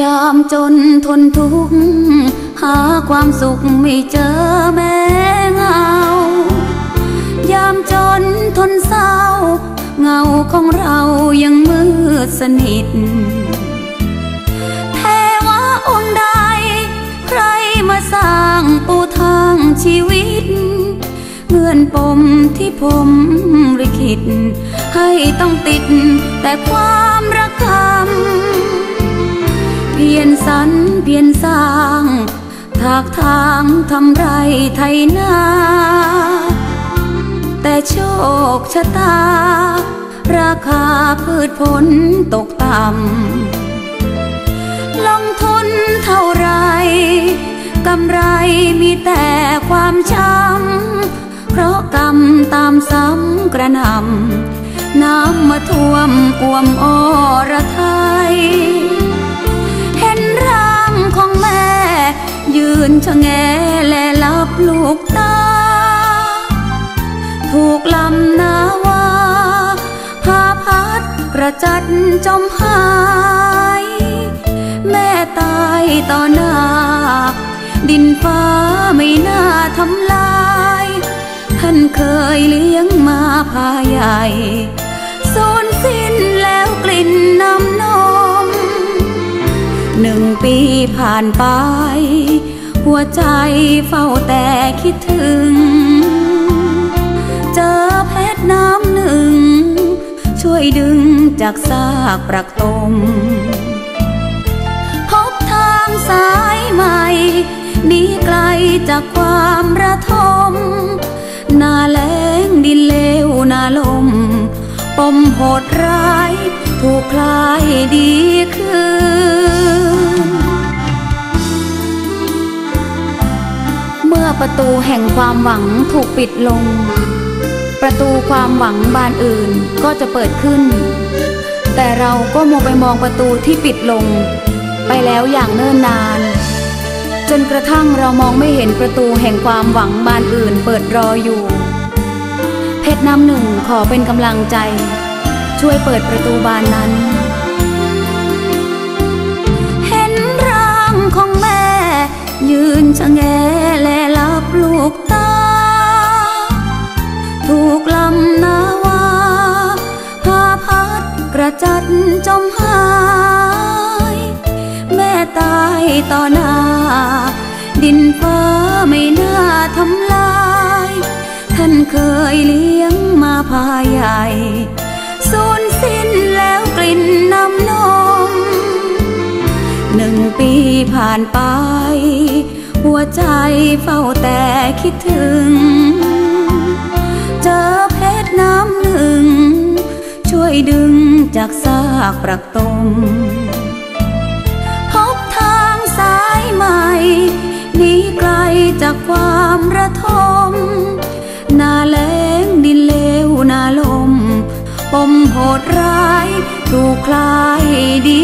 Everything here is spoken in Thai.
ยามจนทนทุกข์หาความสุขไม่เจอแม้เงายามจนทนเศร้า เงาของเรายังมืดสนิทเทวะองค์ใด ใครมาสร้างปูทางชีวิต เงื่อนปมที่ผมริคิดให้ต้องติดแต่ความรัก ยนสรรเพียนสร้างทากทางทำไรไทยนาแต่โชคชะตา ราคาพืชผลตกต่ำลงทุนเท่าไรกำไรมีแต่ความช้ำ เพราะกรรมตามซ้ำกระหนำน้ำมาท่วมอ่วมอรไทย แงและลับลูกตา ถูกลำนาวาพาพัดกระจัดจมหาย แม่ตายต่อหน้า ดินฟ้าไม่น่าทำลาย ท่านเคยเลี้ยงมาพาใหญ่สูญสิ้นแล้วกลิ่นน้ำนม หนึ่งปีผ่านไป หัวใจเฝ้าแต่คิดถึง เจอเพชรน้ำหนึ่ง ช่วยดึงจากซากปรักตม พบทางสายใหม่นีไกลจากความระทม นาแลงดินเลวนาลม ปมโหดร้าย ถูกคลายดีขึ้น ตูแห่งความหวังถูกปิดลง ประตูความหวังบานอื่นก็จะเปิดขึ้น แต่เราก็มัวไปมองประตูที่ปิดลง ไปแล้วอย่างเนิ่นนาน จนกระทั่งเรามองไม่เห็นประตูแห่งความหวังบานอื่นเปิดรออยู่ เพชรน้ำหนึ่งขอเป็นกำลังใจ ช่วยเปิดประตูบานนั้นเห็นร่างของแม่ยืนชะแง กระจัดจมหาย แม่ตายต่อหน้า ดินฟ้าไม่น่าทำลาย ท่านเคยเลี้ยงมาพาใหญ่สูญสิ้นแล้วกลิ่นน้ำนมหนึ่งปีผ่านไป หัวใจเฝ้าแต่คิดถึง เจอเพชรน้ำหนึ่ง ช่วยดึงากซากปรักตมพบทางสายใหม่หนีไกลจากความระทมหนาแล้งดินเลวหนาลม ปมโหดร้ายถูกคลายดี